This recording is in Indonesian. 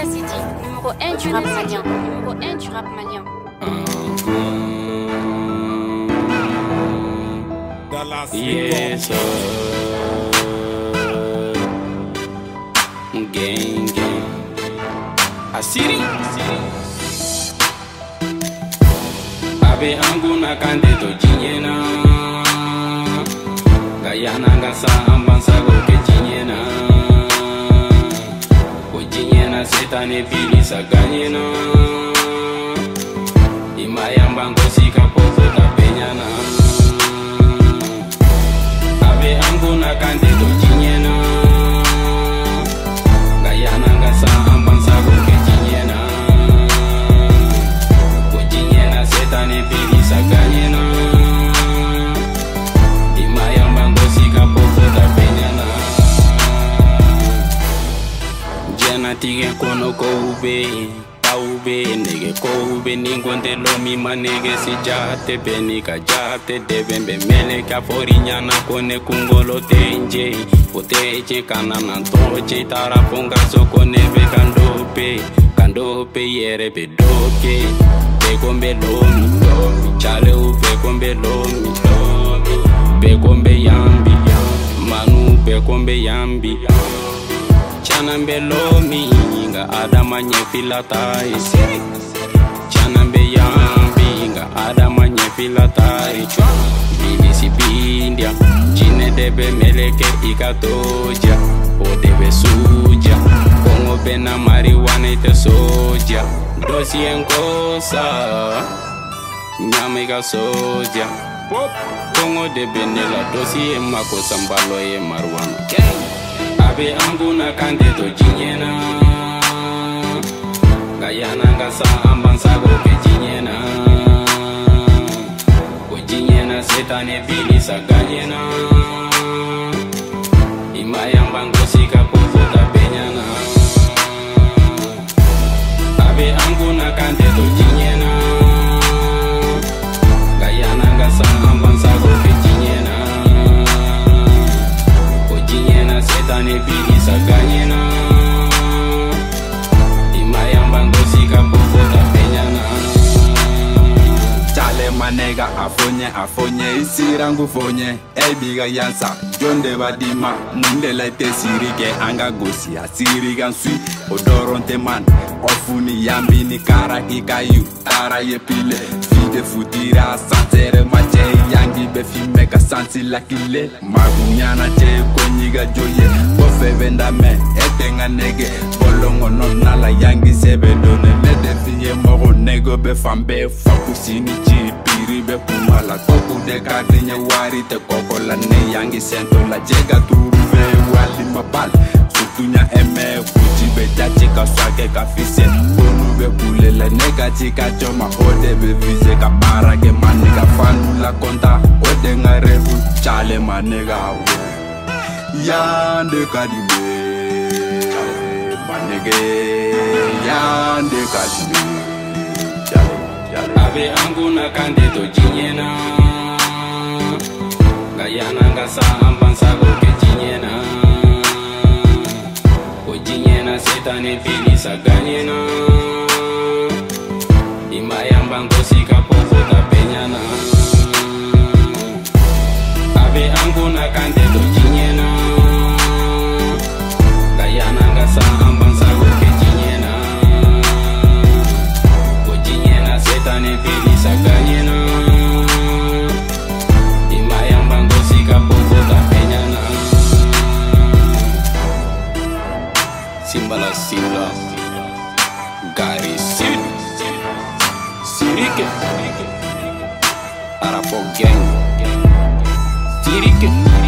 Issa Sidi, numéro 1 du rap malien. Numéro 1 du rap malien. Yes, sir. Gang, gang. Asiri. Abe anguna kande to jinyena. Gayana ngasa ambansa go ke Sani pili saganyino Imayamba ngosi tigre kono koube Aube nigga koube ningonde lomi mi manege si jate be nigga jate deben be mele ka forinya na kone kungolo tenje Poteje kanana toche taraponga so kone be kandope Kandope yere be doke. Be kombe lomi lomi chale ube kombe lomi lomi. Be kombe yambi manu be kombe yambi, yambi. Chana mbelomi nga adama nyefila tai Chana mbe yambi nga adama Bini si bindia Jine debe meleke ikatoja O debe suja Kongo bena marijuana ite soja. Dosi enkosa Nyame ka soja. Kongo debe nela dosi emako sambalo ye Abe anguna kande to jinyena. Gayana ngasa ambansa go ke jinyena. Ko jinyena setane bilisa ganyena. Imayamba ngosika pofuta penyana Abe anguna kande to jinyena ini saganyina imayamba ngosika bovota penyana cale manega afonye afonye isirangu fonye ebiga yansa jonde badima. Mundela ite sirike an ka gosi a sirikan sui o dɔrɔn tɛ man ɔfuni yambini karaki ka yu tara ye pile fide futira sansɛrɛ macɛ yangi bɛ fimɛ ka sansi lakile maguɲana cɛ koɲiga jo ye sebendame etenganeke kolongononala yangi sebendone ledefiye mogonego befambe fakusini jipiri bekumala kokude kadinye warite kokolane yangi sentola jega turube walimabal sutunya eme kuti bejaci ka swake ka fise konu be kulela ne ka ci ka coma o de be vise ka baara kɛ manega fanula kɔnta o de ŋa rebu cale manega wo yande kadime banege yande kadime ave angu na kande tojinyena ngayana ngasa ambansago kejinyena kojinyena setane pilisaganyena Tirique. Arapok Gang Tirique.